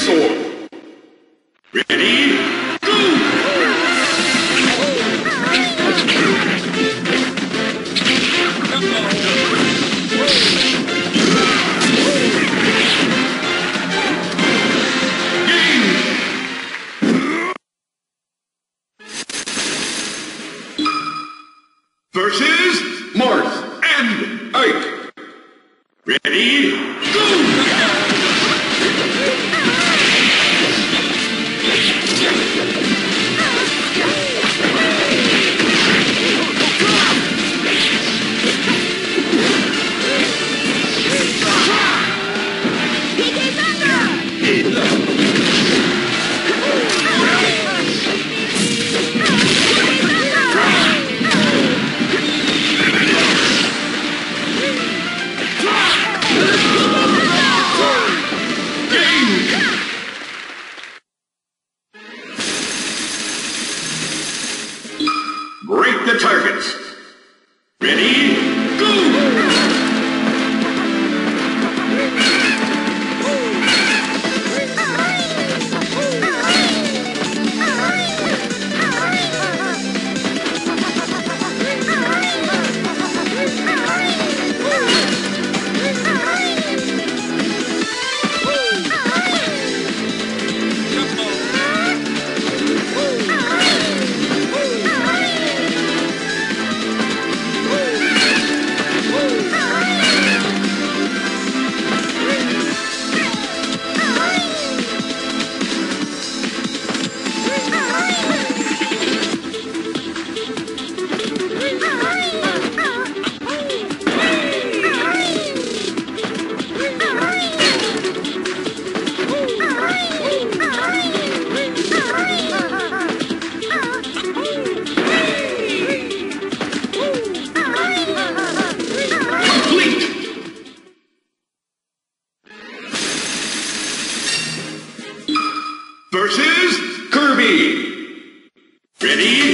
Ivysaur. Ready?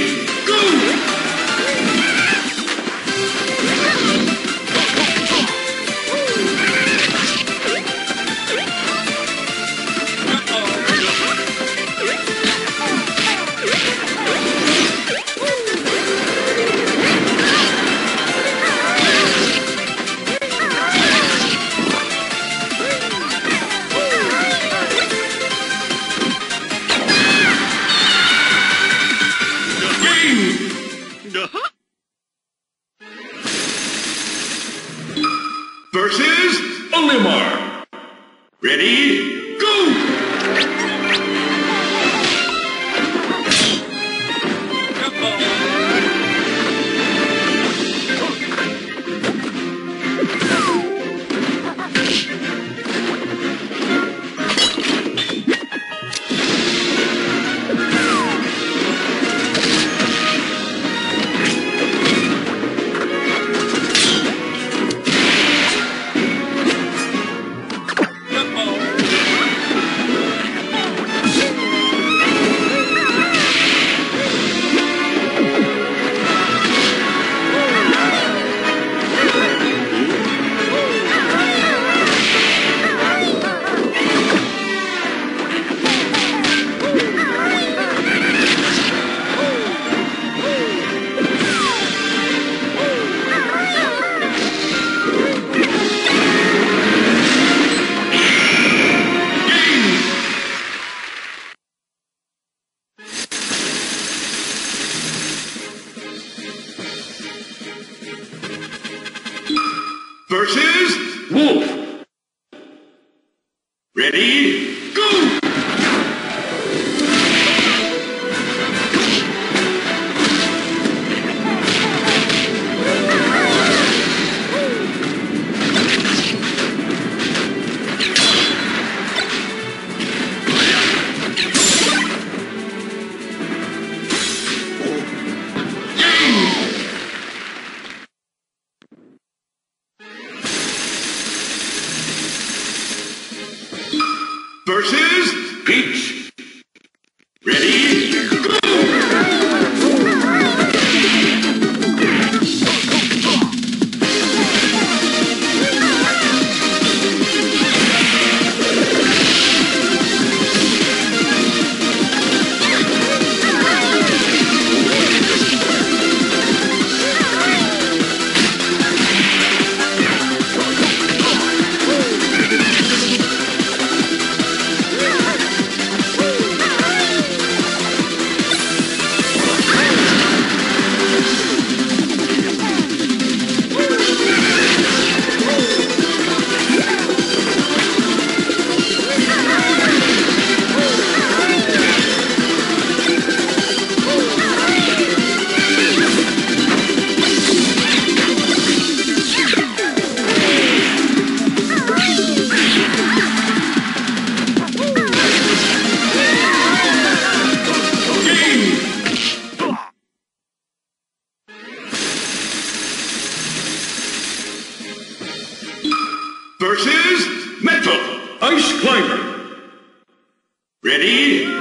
Versus Wolf. Versus Peach. Ready,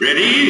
Ready,